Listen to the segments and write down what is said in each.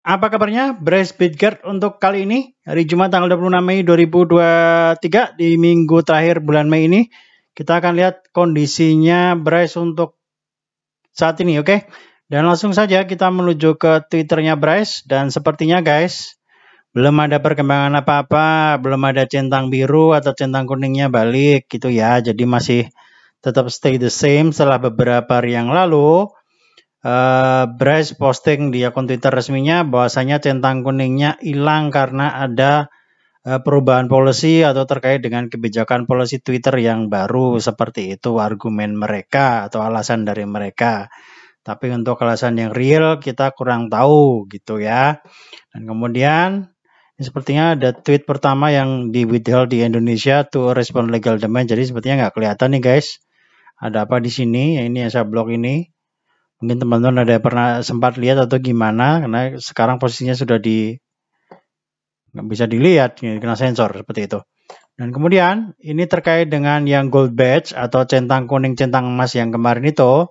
Apa kabarnya Brace Bitgard untuk kali ini? Hari Jumat tanggal 26 Mei 2023 di minggu terakhir bulan Mei ini kita akan lihat kondisinya Brace untuk saat ini oke? Okay? dan langsung saja kita menuju ke Twitternya Brace dan sepertinya guys belum ada perkembangan apa-apa belum ada centang biru atau centang kuningnya balik gitu ya. Jadi masih tetap stay the same setelah beberapa hari yang lalu uh, Bryce posting di akun Twitter resminya bahwasanya centang kuningnya hilang karena ada uh, perubahan polisi atau terkait dengan kebijakan polisi Twitter yang baru seperti itu argumen mereka atau alasan dari mereka. Tapi untuk alasan yang real kita kurang tahu gitu ya. Dan kemudian sepertinya ada tweet pertama yang di withheld di Indonesia to respond legal demand. Jadi sepertinya nggak kelihatan nih guys. Ada apa di sini? Ya, ini yang saya blog ini. Mungkin teman-teman ada pernah sempat lihat atau gimana karena sekarang posisinya sudah di nggak bisa dilihat kena sensor seperti itu. Dan kemudian ini terkait dengan yang gold badge atau centang kuning centang emas yang kemarin itu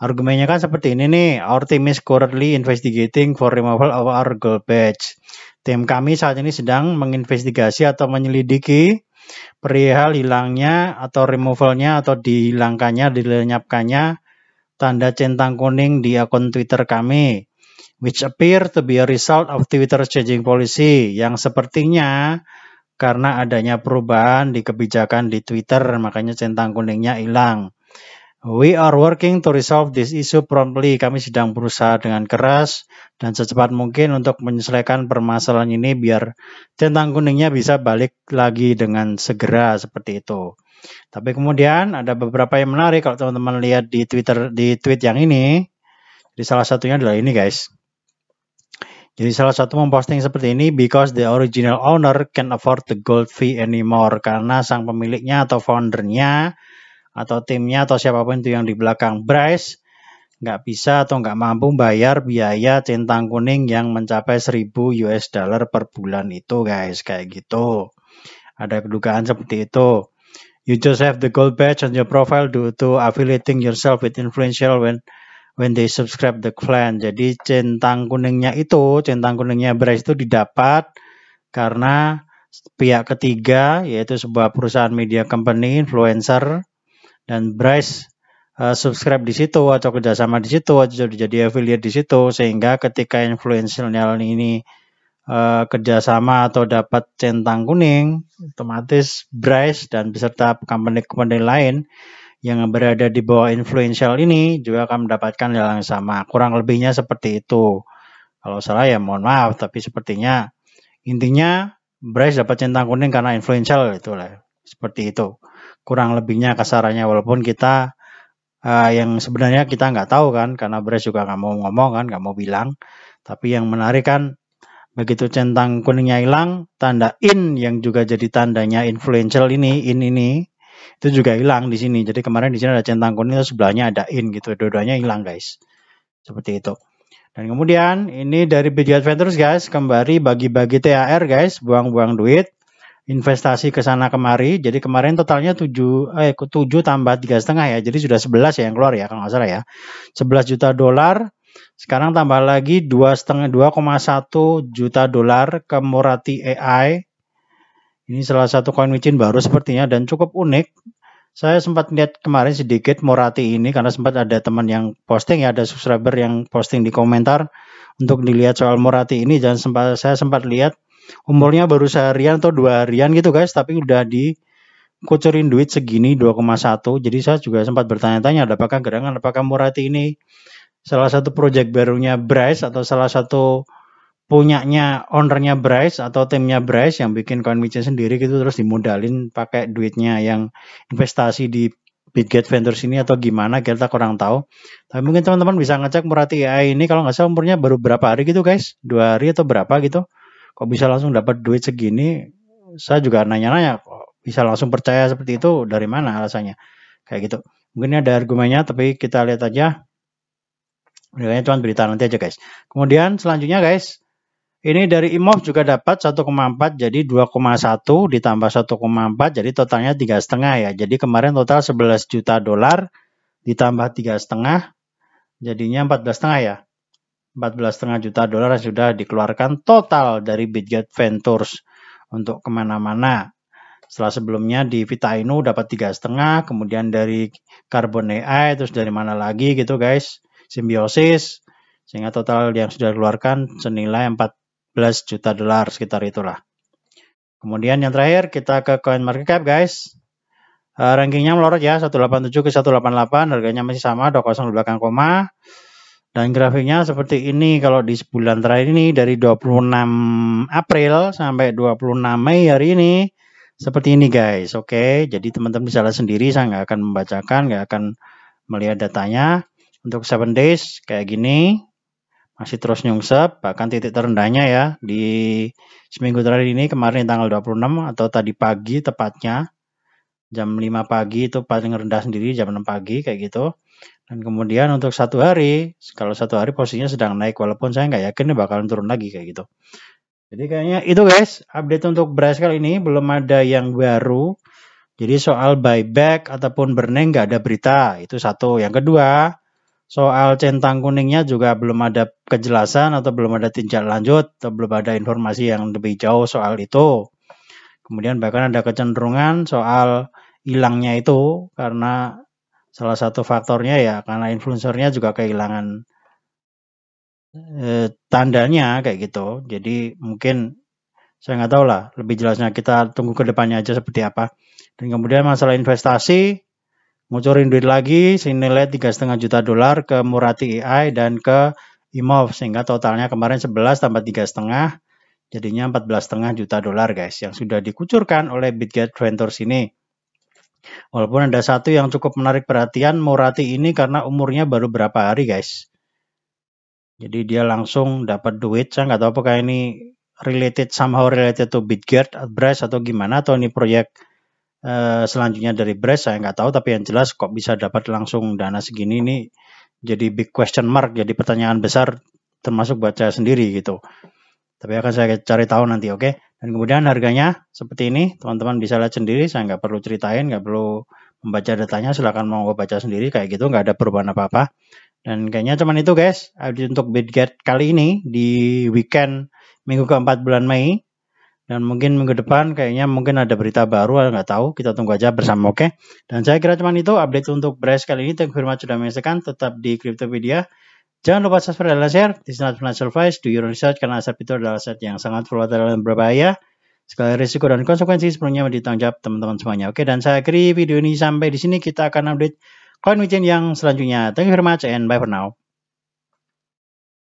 argumennya kan seperti ini nih our team is currently investigating for removal of our gold badge. Tim kami saat ini sedang menginvestigasi atau menyelidiki perihal hilangnya atau removalnya atau dihilangkannya, dilenyapkannya tanda centang kuning di akun Twitter kami, which appear to be a result of Twitter changing policy, yang sepertinya karena adanya perubahan di kebijakan di Twitter, makanya centang kuningnya hilang. We are working to resolve this issue promptly. Kami sedang berusaha dengan keras dan secepat mungkin untuk menyelesaikan permasalahan ini biar centang kuningnya bisa balik lagi dengan segera seperti itu. Tapi kemudian ada beberapa yang menarik kalau teman-teman lihat di Twitter di tweet yang ini. Jadi salah satunya adalah ini guys. Jadi salah satu memposting seperti ini because the original owner can afford the gold fee anymore karena sang pemiliknya atau foundernya atau timnya atau siapa pun itu yang di belakang Bryce nggak bisa atau nggak mampu bayar biaya centang kuning yang mencapai 1000 US dollar per bulan itu guys kayak gitu ada kedugaan seperti itu You just have the gold badge on your profile due to affiliating yourself with influential when when they subscribe the clan. Jadi centang kuningnya itu, centang kuningnya Bryce itu didapat karena pihak ketiga yaitu sebuah perusahaan media company influencer dan Bryce uh, subscribe di situ atau kerjasama di situ atau jadi affiliate di situ sehingga ketika influential ini uh, kerjasama atau dapat centang kuning, otomatis Bryce dan beserta company-company lain yang berada di bawah influential ini juga akan mendapatkan hal yang sama. Kurang lebihnya seperti itu. Kalau salah ya mohon maaf, tapi sepertinya intinya Bryce dapat centang kuning karena influential itu lah. Seperti itu. Kurang lebihnya kasarannya walaupun kita uh, yang sebenarnya kita nggak tahu kan karena Bryce juga nggak mau ngomong kan, nggak mau bilang. Tapi yang menarik kan Begitu centang kuningnya hilang, tanda in yang juga jadi tandanya influential ini, in ini, itu juga hilang di sini. Jadi kemarin di sini ada centang kuning, sebelahnya ada in gitu. Dua-duanya hilang guys. Seperti itu. Dan kemudian ini dari BG Adventures guys, kembali bagi-bagi THR guys, buang-buang duit, investasi ke sana kemari. Jadi kemarin totalnya 7 eh 7 tambah tiga setengah ya. Jadi sudah 11 ya yang keluar ya kalau nggak salah ya. 11 juta dolar sekarang tambah lagi 2,1 juta dolar ke Morati AI. Ini salah satu koin micin baru sepertinya dan cukup unik. Saya sempat lihat kemarin sedikit Morati ini karena sempat ada teman yang posting ya, ada subscriber yang posting di komentar untuk dilihat soal Morati ini dan sempat saya sempat lihat umurnya baru seharian atau dua harian gitu guys, tapi udah di kucurin duit segini 2,1. Jadi saya juga sempat bertanya-tanya apakah gerangan apakah Morati ini salah satu project barunya Bryce atau salah satu punyanya ownernya Bryce atau timnya Bryce yang bikin coin micin sendiri gitu terus dimodalin pakai duitnya yang investasi di Bitget Ventures ini atau gimana kita kurang tahu. Tapi mungkin teman-teman bisa ngecek Murati AI ini kalau nggak salah umurnya baru berapa hari gitu guys, dua hari atau berapa gitu. Kok bisa langsung dapat duit segini? Saya juga nanya-nanya kok bisa langsung percaya seperti itu dari mana alasannya? Kayak gitu. Mungkin ada argumennya tapi kita lihat aja Nilainya cuma berita nanti aja guys. Kemudian selanjutnya guys, ini dari IMOV juga dapat 1,4 jadi 2,1 ditambah 1,4 jadi totalnya tiga setengah ya. Jadi kemarin total 11 juta dolar ditambah tiga setengah jadinya 14 setengah ya. 14,5 juta dolar sudah dikeluarkan total dari Bitget Ventures untuk ke mana-mana. Setelah sebelumnya di Vita Inu dapat tiga setengah, kemudian dari Carbon AI, terus dari mana lagi gitu guys, Simbiosis, sehingga total yang sudah dikeluarkan senilai 14 juta dolar sekitar itulah. Kemudian yang terakhir kita ke coin market cap guys. Uh, rankingnya melorot ya 187 ke 188 harganya masih sama 20 di belakang koma dan grafiknya seperti ini kalau di sebulan terakhir ini dari 26 April sampai 26 Mei hari ini seperti ini guys. Oke, jadi teman-teman bisa lihat sendiri saya nggak akan membacakan, nggak akan melihat datanya. Untuk 7 days kayak gini masih terus nyungsep bahkan titik terendahnya ya di seminggu terakhir ini kemarin tanggal 26 atau tadi pagi tepatnya jam 5 pagi itu paling rendah sendiri jam 6 pagi kayak gitu dan kemudian untuk satu hari, kalau satu hari posisinya sedang naik, walaupun saya nggak yakin bakalan turun lagi kayak gitu. Jadi kayaknya itu guys, update untuk beras kali ini belum ada yang baru. Jadi soal buyback ataupun burning nggak ada berita, itu satu. Yang kedua, soal centang kuningnya juga belum ada kejelasan atau belum ada tinjak lanjut atau belum ada informasi yang lebih jauh soal itu. Kemudian bahkan ada kecenderungan soal hilangnya itu karena Salah satu faktornya ya karena influencernya juga kehilangan eh, tandanya kayak gitu. Jadi mungkin saya nggak tahu lah lebih jelasnya kita tunggu ke depannya aja seperti apa. Dan kemudian masalah investasi ngucurin duit lagi senilai tiga setengah juta dolar ke Murati AI dan ke Imov sehingga totalnya kemarin 11 tambah tiga setengah jadinya 14 setengah juta dolar guys yang sudah dikucurkan oleh Bitget Ventures ini. Walaupun ada satu yang cukup menarik perhatian, Morati ini karena umurnya baru berapa hari guys. Jadi dia langsung dapat duit. Saya nggak tahu apakah ini related somehow related to Bitget, Brass atau gimana atau ini proyek uh, selanjutnya dari Brass saya nggak tahu. Tapi yang jelas kok bisa dapat langsung dana segini ini jadi big question mark, jadi pertanyaan besar termasuk buat saya sendiri gitu. Tapi akan saya cari tahu nanti, oke? Okay? Dan kemudian harganya seperti ini, teman-teman bisa lihat sendiri, saya nggak perlu ceritain, nggak perlu membaca datanya, silahkan mau baca sendiri, kayak gitu, nggak ada perubahan apa-apa. Dan kayaknya cuman itu guys, untuk Bitget kali ini di weekend minggu keempat bulan Mei. Dan mungkin minggu depan kayaknya mungkin ada berita baru, nggak tahu, kita tunggu aja bersama, oke? Okay? Dan saya kira cuman itu update untuk Brace kali ini, thank you very much sudah menyaksikan, tetap di Cryptopedia. Jangan lupa subscribe dan share. This is not financial advice. Do your research karena aset itu adalah aset yang sangat volatile dan berbahaya. Sekali risiko dan konsekuensi sepenuhnya ditanggung jawab teman-teman semuanya. Oke, dan saya akhiri video ini sampai di sini. Kita akan update coin yang selanjutnya. Thank you very much and bye for now.